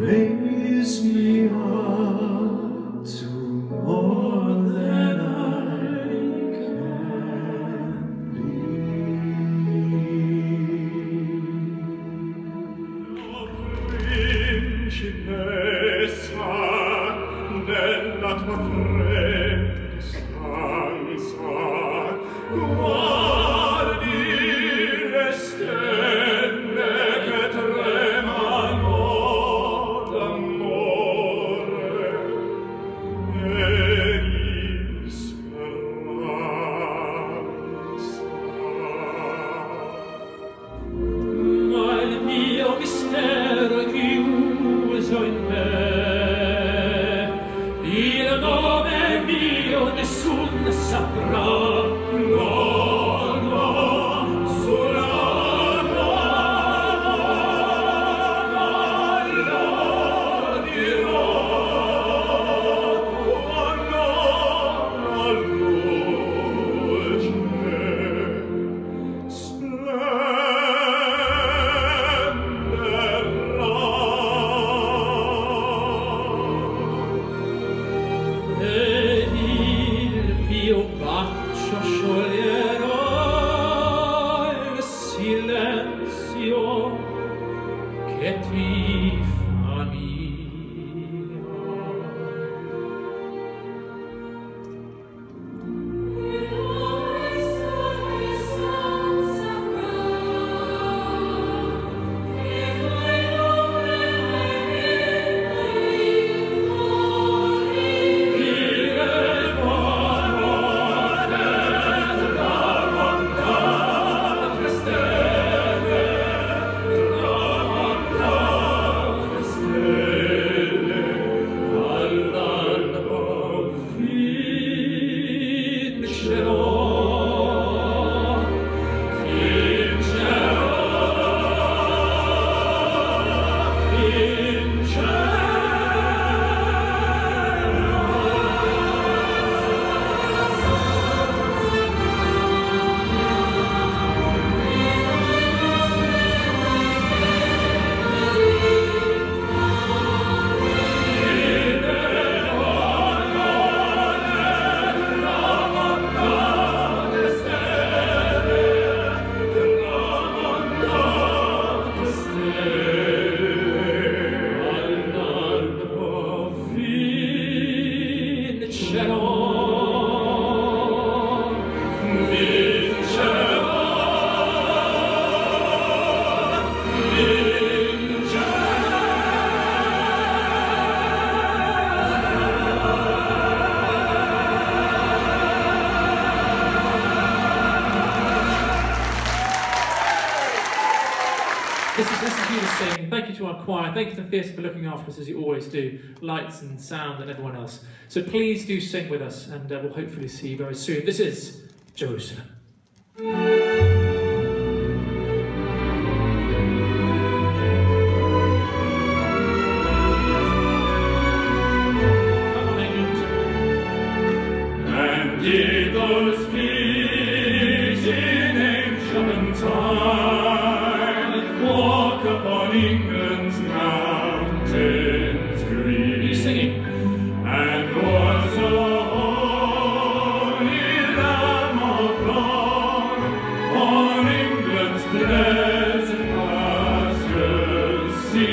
raise me up to more than I can be. Principessa tua fredda, et Cielo choir. Thank you to the theatre for looking after us as you always do, lights and sound and everyone else. So please do sing with us and uh, we'll hopefully see you very soon. This is Jerusalem.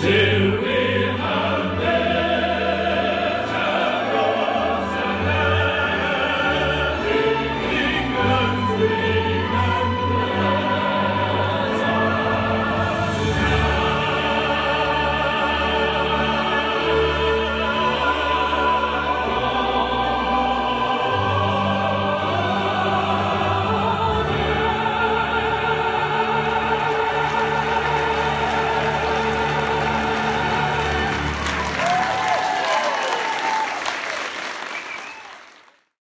till